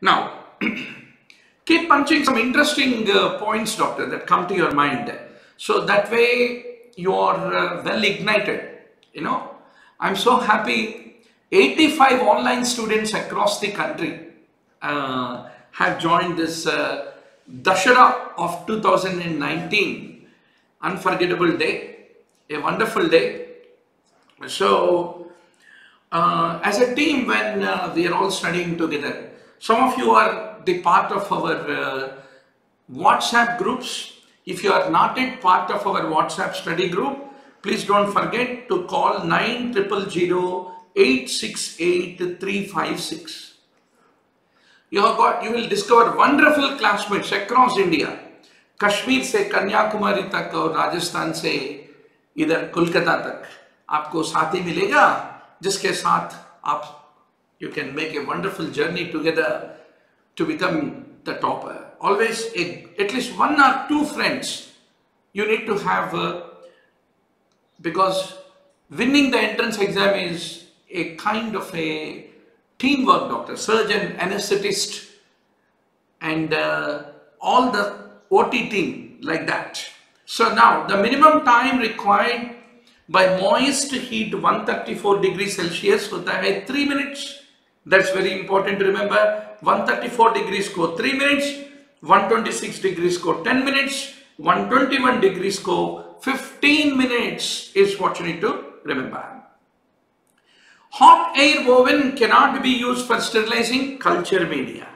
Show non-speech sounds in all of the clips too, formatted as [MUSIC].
Now, [CLEARS THROAT] keep punching some interesting uh, points, doctor, that come to your mind. So that way you are uh, well ignited. You know, I'm so happy. 85 online students across the country uh, have joined this uh, Dashara of 2019. Unforgettable day, a wonderful day. So, uh, as a team, when uh, we are all studying together, some of you are the part of our uh, WhatsApp groups. If you are not yet part of our WhatsApp study group, please don't forget to call 9000 868 356. You have got, you will discover wonderful classmates across India. Kashmir से कन्याकुमारी तक और राजस्थान से इधर कोलकाता तक आपको साथी मिलेगा जिसके साथ आप you can make a wonderful journey together to become the topper. Always a, at least one or two friends you need to have uh, because winning the entrance exam is a kind of a teamwork doctor, surgeon, anesthetist and uh, all the OT team like that. So now the minimum time required by moist heat 134 degrees Celsius होता है 3 minutes. that's very important to remember. 134 degrees go 3 minutes, 126 degrees go 10 minutes, 121 degrees go 15 minutes is what you need to remember. Hot air oven cannot be used for sterilizing culture media.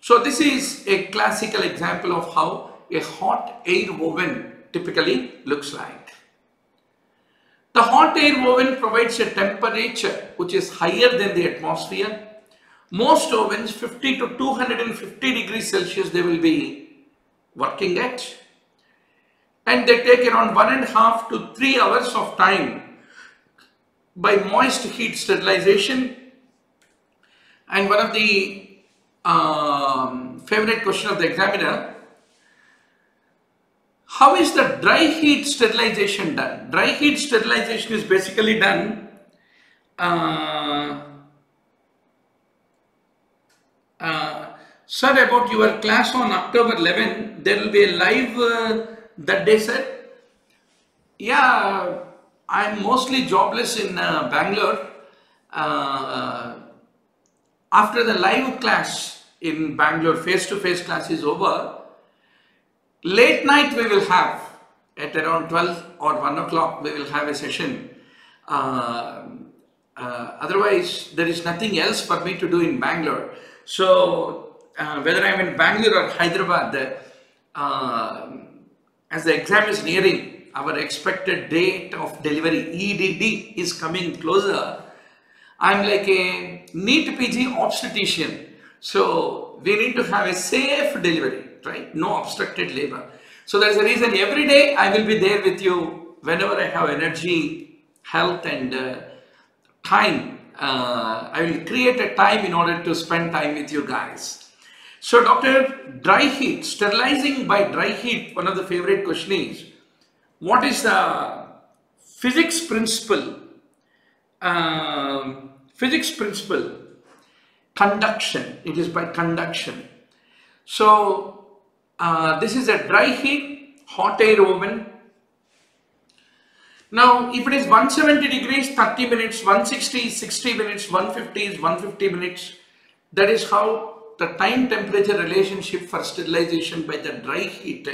So this is a classical example of how a hot air oven typically looks like. The hot air oven provides a temperature which is higher than the atmosphere. Most ovens 50 to 250 degrees Celsius they will be working at and they take around one and a half to three hours of time by moist heat sterilization and one of the um, favorite question of the examiner how is the dry heat sterilization done dry heat sterilization is basically done uh, uh, sir about your class on october 11 there will be a live uh, that day sir yeah I'm mostly jobless in uh, Bangalore. Uh, after the live class in Bangalore, face-to-face -face class is over, late night we will have, at around 12 or 1 o'clock, we will have a session. Uh, uh otherwise, there is nothing else for me to do in Bangalore. So, uh, whether I'm in Bangalore or Hyderabad, uh, as the exam is nearing, our expected date of delivery EDD is coming closer. I'm like a NEET PG obstetrician. So we need to have a safe delivery, right? No obstructed labor. So there's a reason every day I will be there with you whenever I have energy, health and uh, time. Uh, I will create a time in order to spend time with you guys. So doctor, dry heat, sterilizing by dry heat, one of the favorite questions is, what is the physics principle? Um, physics principle, conduction, it is by conduction. So uh, this is a dry heat, hot air oven. Now if it is 170 degrees, 30 minutes, 160, 60 minutes, 150 is 150 minutes. That is how the time temperature relationship for sterilization by the dry heat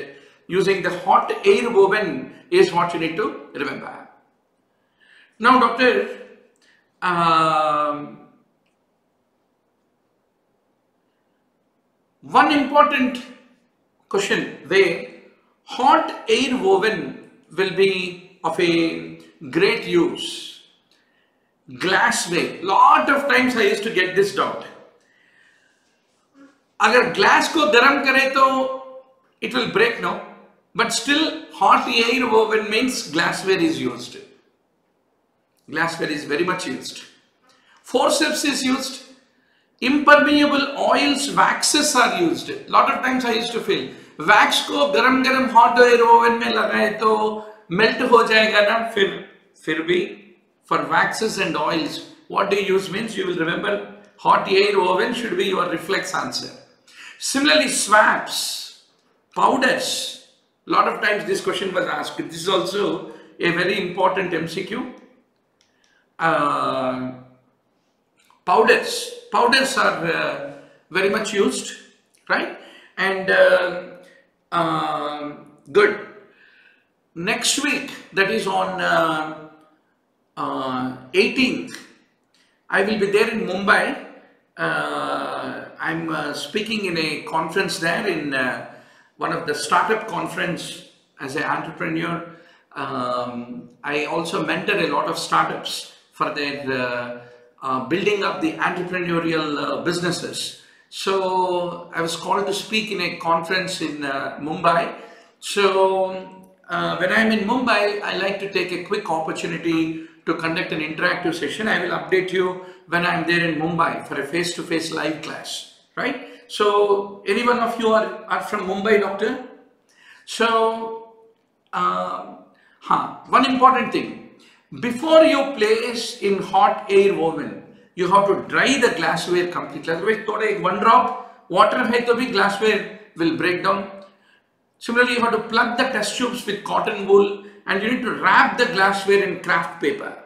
using the hot air oven is what you need to remember. Now, doctor, um, one important question The hot air oven will be of a great use. Glassware, lot of times I used to get this doubt. अगर glass को गर्म it will break now. But still hot air oven means glassware is used. Glassware is very much used. Forceps is used impermeable oils waxes are used lot of times i used to feel wax को गरम गरम hot air oven में लगाए तो melt हो जाएगा ना फिर फिर भी for waxes and oils what do you use means you will remember hot air oven should be your reflex answer. Similarly, swabs, powders. A lot of times this question was asked. This is also a very important MCQ. Uh, powders. Powders are uh, very much used, right? And uh, uh good. Next week, that is on 18th, uh, I will be there in Mumbai. Uh, I'm speaking in a conference there in one of the startup conference as an entrepreneur. Um, I also mentor a lot of startups for their uh, uh, building up the entrepreneurial uh, businesses. So I was called to speak in a conference in Mumbai. So uh, when I'm in Mumbai, I like to take a quick opportunity to conduct an interactive session. I will update you when I'm there in Mumbai for a face-to-face -face live class, right? So any one of you are, are from Mumbai, doctor? So, uh, huh, one important thing. Before you place in hot air oven, you have to dry the glassware completely. Otherwise, one drop water hai to glassware will break down Similarly, you have to plug the test tubes with cotton wool and you need to wrap the glassware in kraft paper.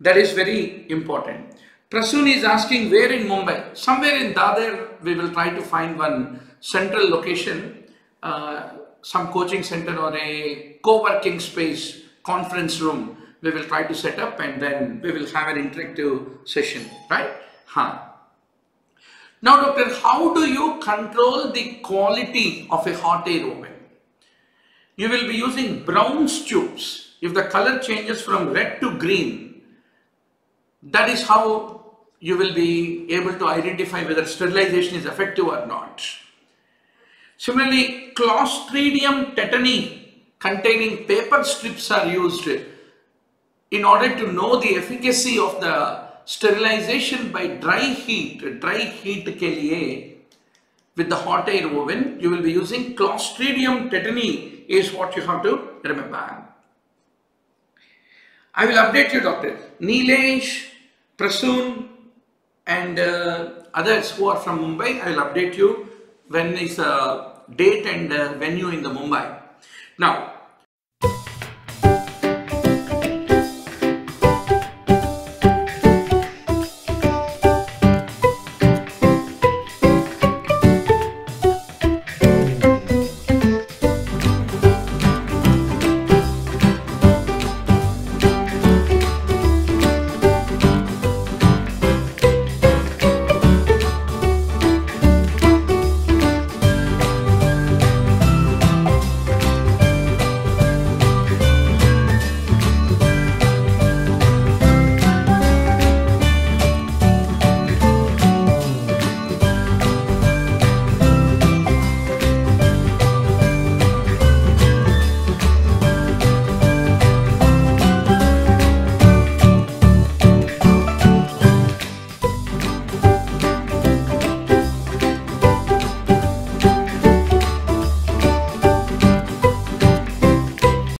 That is very important. Prasoon is asking where in Mumbai? Somewhere in Dadar, we will try to find one central location, uh, some coaching center or a co-working space, conference room. We will try to set up and then we will have an interactive session, right? Huh. Now, doctor, how do you control the quality of a hot air oven? you will be using Browne tubes. If the color changes from red to green, that is how you will be able to identify whether sterilization is effective or not. Similarly, Clostridium tetani containing paper strips are used in order to know the efficacy of the sterilization by dry heat, dry heat ke liye, with the hot air oven, you will be using Clostridium tetani is what you have to remember. I will update you, Doctor. Nilesh, Prasoon, and uh, others who are from Mumbai, I will update you when is a date and uh, venue in the Mumbai. Now,